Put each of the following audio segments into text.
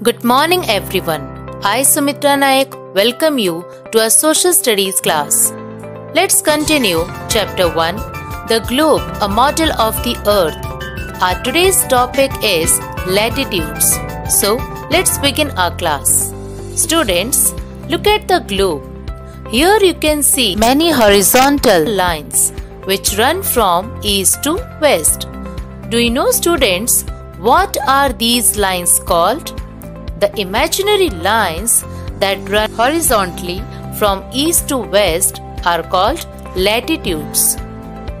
Good morning, everyone. I, Sumitra Nayak, welcome you to our social studies class. Let's continue chapter 1 The Globe, a model of the Earth. Our today's topic is latitudes. So, let's begin our class. Students, look at the globe. Here you can see many horizontal lines which run from east to west. Do you know, students, what are these lines called? The imaginary lines that run horizontally from east to west are called latitudes.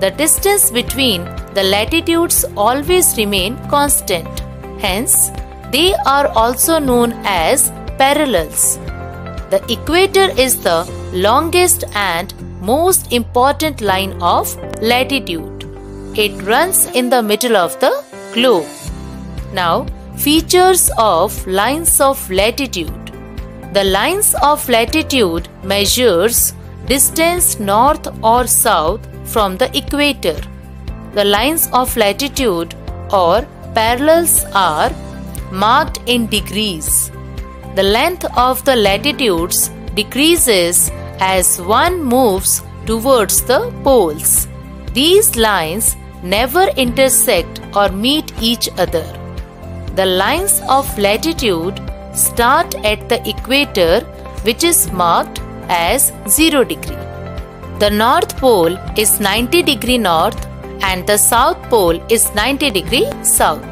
The distance between the latitudes always remain constant. Hence, they are also known as parallels. The equator is the longest and most important line of latitude. It runs in the middle of the globe. Now, features of lines of latitude. The lines of latitude measures distance north or south from the equator. The lines of latitude or parallels are marked in degrees. The length of the latitudes decreases as one moves towards the poles. These lines never intersect or meet each other. The lines of latitude start at the equator which is marked as 0 degree. The north pole is 90 degree north and the south pole is 90 degree south.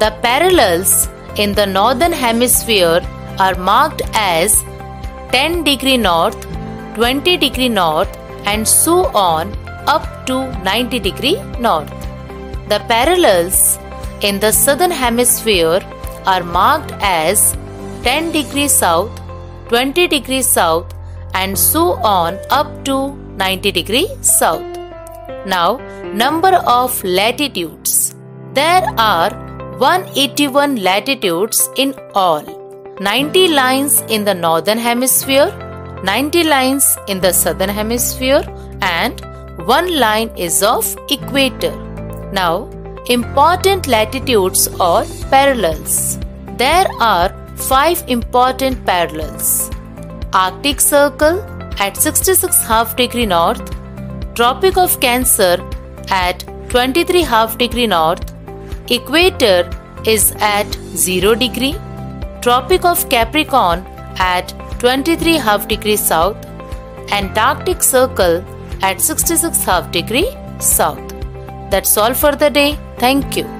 The parallels in the northern hemisphere are marked as 10 degree north, 20 degree north and so on up to 90 degree north. The parallels in the southern hemisphere are marked as 10 degrees south, 20 degrees south and so on up to 90 degree south. Now, number of latitudes. There are 181 latitudes in all. 90 lines in the northern hemisphere, 90 lines in the southern hemisphere and one line is of equator. Now, important latitudes or parallels. There are five important parallels. Arctic Circle at 66 half degree north, Tropic of Cancer at 23 half degree north, Equator is at 0 degree, Tropic of Capricorn at 23 half degree south, Antarctic Circle at 66 half degree south. That's all for the day. Thank you.